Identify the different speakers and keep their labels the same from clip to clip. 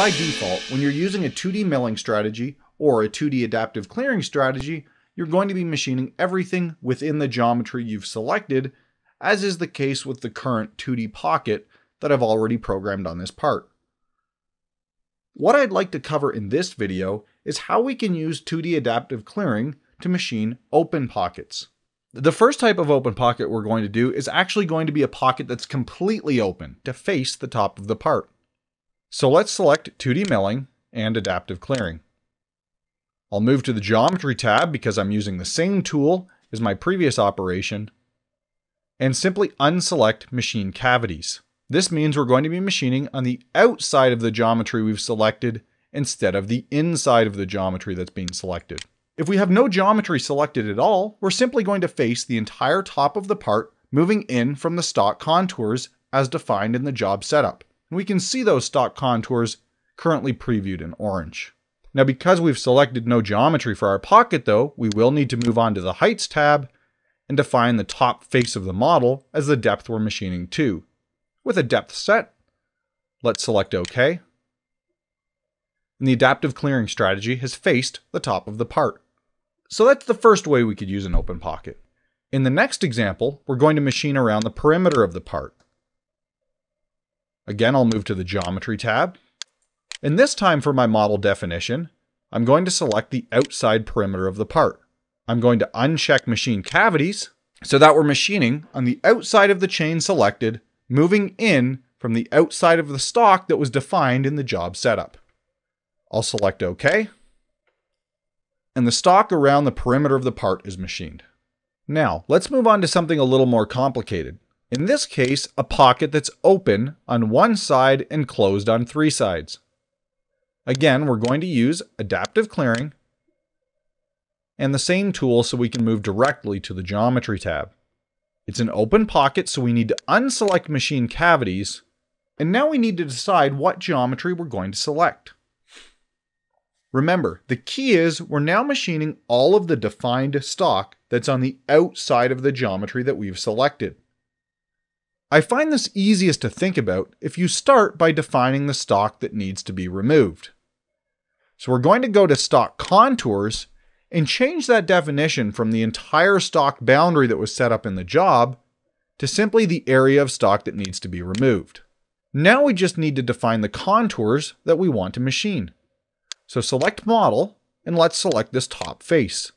Speaker 1: By default, when you're using a 2D milling strategy or a 2D adaptive clearing strategy, you're going to be machining everything within the geometry you've selected, as is the case with the current 2D pocket that I've already programmed on this part. What I'd like to cover in this video is how we can use 2D adaptive clearing to machine open pockets. The first type of open pocket we're going to do is actually going to be a pocket that's completely open to face the top of the part. So let's select 2D milling and adaptive clearing. I'll move to the geometry tab because I'm using the same tool as my previous operation and simply unselect machine cavities. This means we're going to be machining on the outside of the geometry we've selected instead of the inside of the geometry that's being selected. If we have no geometry selected at all, we're simply going to face the entire top of the part moving in from the stock contours as defined in the job setup. And we can see those stock contours currently previewed in orange. Now because we've selected no geometry for our pocket though, we will need to move on to the Heights tab and define the top face of the model as the depth we're machining to. With a depth set, let's select OK. And the adaptive clearing strategy has faced the top of the part. So that's the first way we could use an open pocket. In the next example, we're going to machine around the perimeter of the part. Again, I'll move to the Geometry tab. And this time for my model definition, I'm going to select the outside perimeter of the part. I'm going to uncheck machine cavities so that we're machining on the outside of the chain selected moving in from the outside of the stock that was defined in the job setup. I'll select OK, and the stock around the perimeter of the part is machined. Now, let's move on to something a little more complicated. In this case, a pocket that's open on one side and closed on three sides. Again, we're going to use adaptive clearing and the same tool so we can move directly to the geometry tab. It's an open pocket, so we need to unselect machine cavities, and now we need to decide what geometry we're going to select. Remember, the key is we're now machining all of the defined stock that's on the outside of the geometry that we've selected. I find this easiest to think about if you start by defining the stock that needs to be removed. So we're going to go to stock contours and change that definition from the entire stock boundary that was set up in the job to simply the area of stock that needs to be removed. Now we just need to define the contours that we want to machine. So select model and let's select this top face.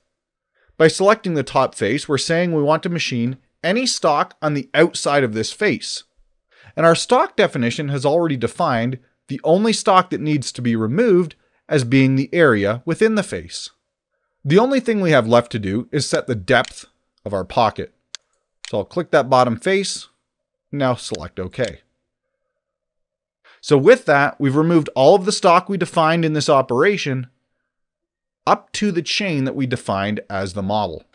Speaker 1: By selecting the top face, we're saying we want to machine any stock on the outside of this face. And our stock definition has already defined the only stock that needs to be removed as being the area within the face. The only thing we have left to do is set the depth of our pocket. So I'll click that bottom face, now select OK. So with that, we've removed all of the stock we defined in this operation up to the chain that we defined as the model.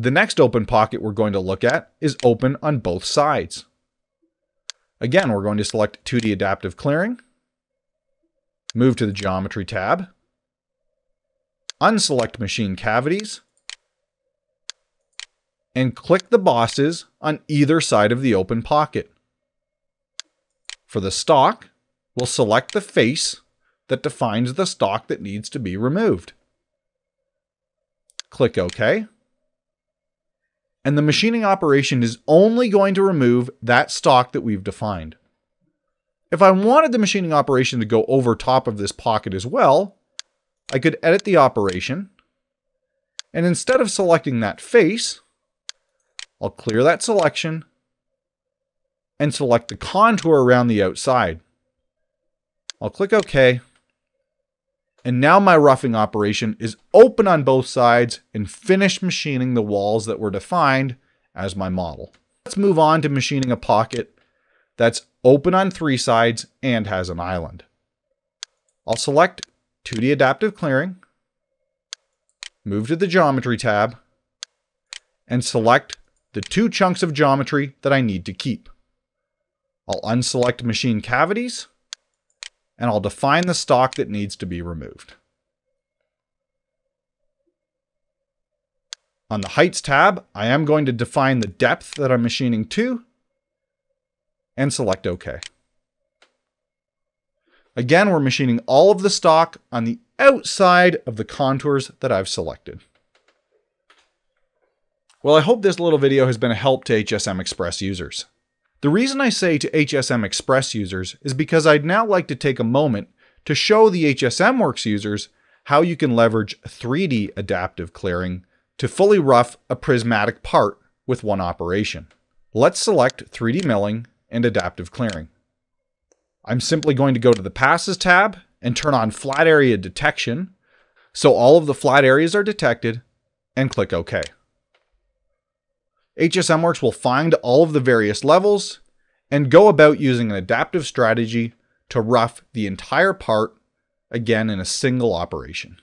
Speaker 1: The next open pocket we're going to look at is open on both sides. Again, we're going to select 2D Adaptive Clearing, move to the Geometry tab, unselect machine cavities, and click the bosses on either side of the open pocket. For the stock, we'll select the face that defines the stock that needs to be removed. Click OK. And the machining operation is only going to remove that stock that we've defined. If I wanted the machining operation to go over top of this pocket as well, I could edit the operation, and instead of selecting that face, I'll clear that selection and select the contour around the outside. I'll click OK, and now my roughing operation is open on both sides and finish machining the walls that were defined as my model. Let's move on to machining a pocket that's open on three sides and has an island. I'll select 2D Adaptive Clearing, move to the Geometry tab, and select the two chunks of geometry that I need to keep. I'll unselect Machine Cavities, and I'll define the stock that needs to be removed. On the Heights tab, I am going to define the depth that I'm machining to, and select OK. Again, we're machining all of the stock on the outside of the contours that I've selected. Well, I hope this little video has been a help to HSMXpress users. The reason I say to HSMXpress users is because I'd now like to take a moment to show the HSM Works users how you can leverage 3D adaptive clearing to fully rough a prismatic part with one operation. Let's select 3D milling and adaptive clearing. I'm simply going to go to the Passes tab and turn on flat area detection so all of the flat areas are detected and click OK. HSMWorks will find all of the various levels and go about using an adaptive strategy to rough the entire part again in a single operation.